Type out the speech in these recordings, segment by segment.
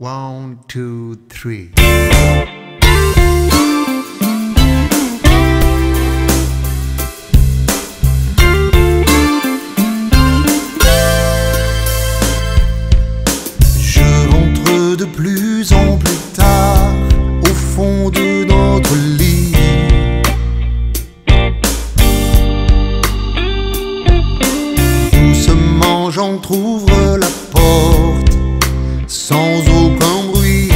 One, two, three. Je rentre de plus en plus tard au fond de notre lit. Doucement j'entr'ouvre la porte sans bruit.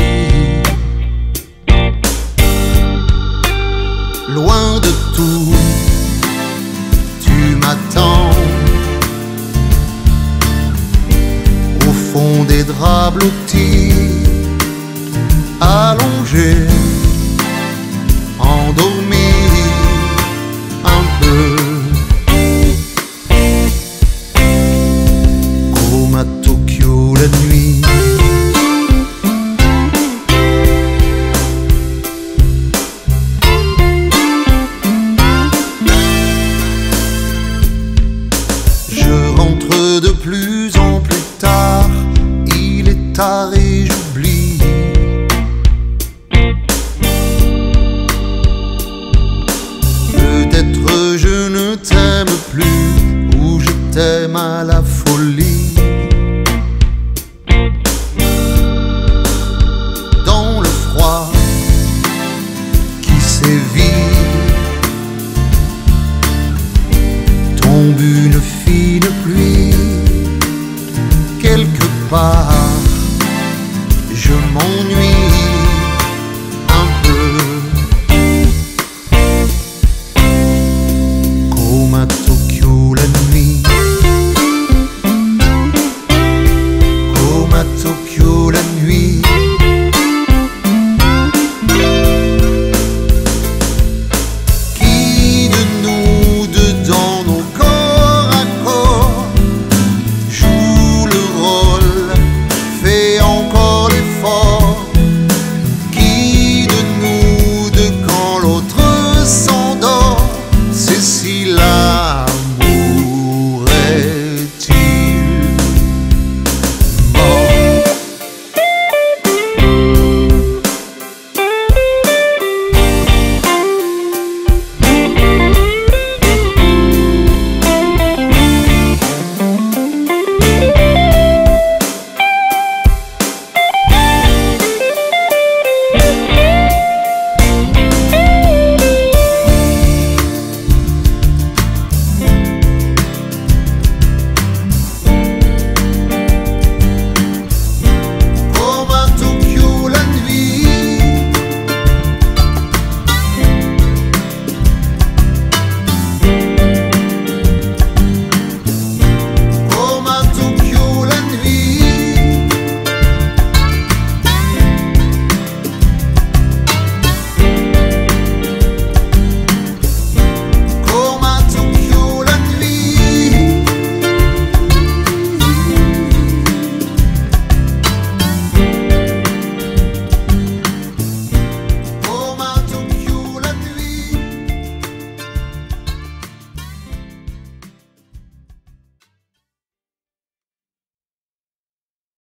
Loin de tout, tu m'attends. Au fond des draps blottis, allongé, plus, où je t'aime à la folie. Dans le froid qui sévit, tombe une fine pluie quelque part.